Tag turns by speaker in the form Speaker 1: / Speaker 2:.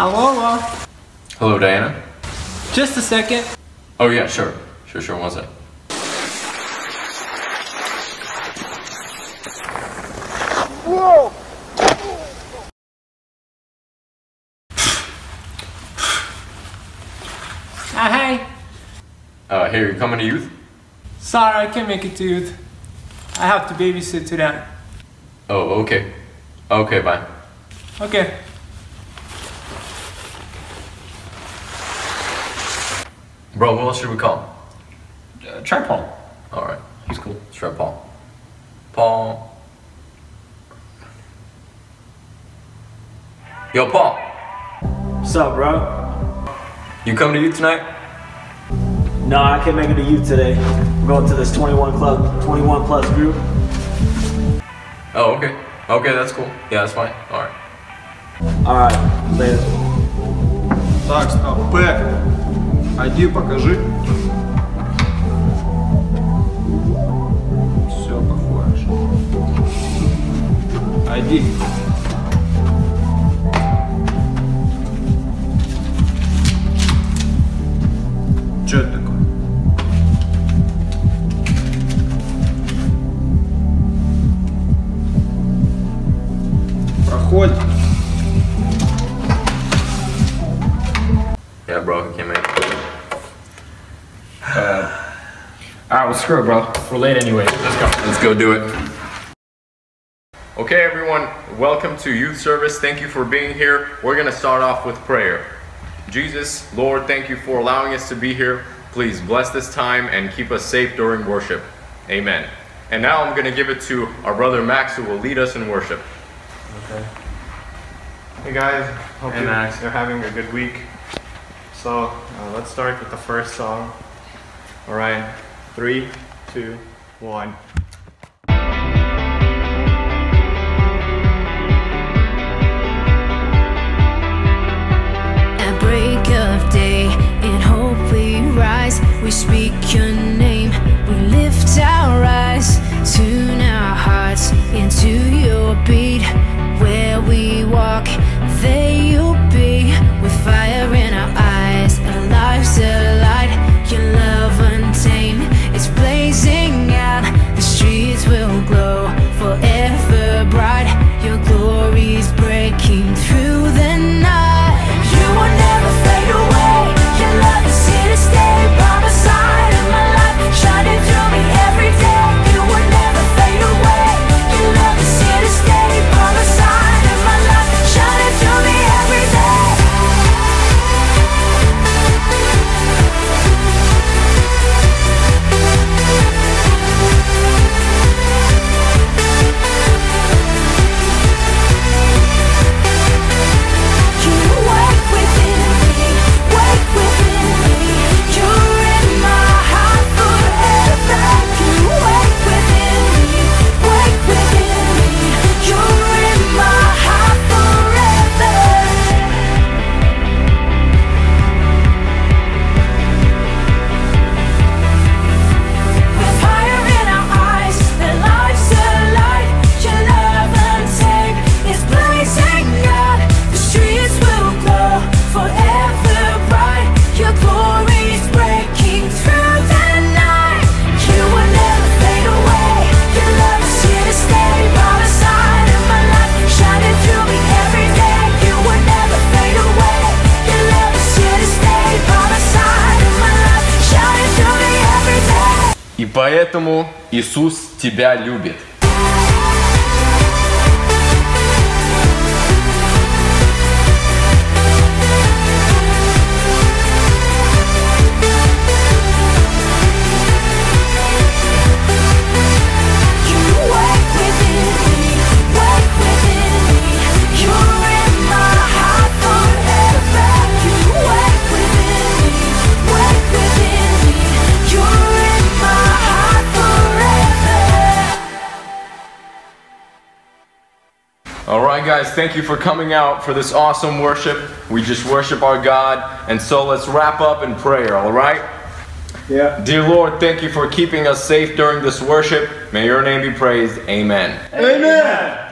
Speaker 1: Hello, hello.
Speaker 2: Diana.
Speaker 1: Just a second.
Speaker 2: Oh yeah, sure, sure, sure. One sec.
Speaker 1: Ah, hey.
Speaker 2: Uh, hey, you're coming to youth?
Speaker 1: Sorry, I can't make it to youth. I have to babysit today.
Speaker 2: Oh, okay. Okay, bye.
Speaker 1: Okay.
Speaker 2: Bro, what else should we call him?
Speaker 1: Uh, try Paul.
Speaker 2: All right, he's cool. Let's try Paul. Paul. Yo, Paul.
Speaker 3: What's up, bro?
Speaker 2: You coming to youth tonight?
Speaker 3: No, I can't make it to youth today. I'm going to this 21 club, 21 plus group.
Speaker 2: Oh, okay. Okay, that's cool. Yeah, that's fine. All right.
Speaker 3: All right, later.
Speaker 4: Так, стоп, Ходи, покажи. Все, похоже. Ходи. Что это такое? Проходит.
Speaker 2: Yeah, bro, came in. Make it.
Speaker 1: Alright, well, screw it, bro. We're late anyway. Let's go.
Speaker 2: Let's go do it. Okay, everyone, welcome to youth service. Thank you for being here. We're going to start off with prayer. Jesus, Lord, thank you for allowing us to be here. Please bless this time and keep us safe during worship. Amen. And now I'm going to give it to our brother Max who will lead us in worship. Okay.
Speaker 5: Hey guys, hope
Speaker 2: Hey,
Speaker 5: you,
Speaker 2: Max.
Speaker 5: you're having a good week. So uh, let's start with the first song. All right, three, two, one.
Speaker 6: At break of day, in hope we rise. We speak your name, we lift our eyes, tune our hearts into your beat.
Speaker 2: Поэтому Иисус тебя любит. All right, guys, thank you for coming out for this awesome worship. We just worship our God. And so let's wrap up in prayer, all right?
Speaker 4: Yeah.
Speaker 2: Dear Lord, thank you for keeping us safe during this worship. May your name be praised. Amen.
Speaker 4: Amen.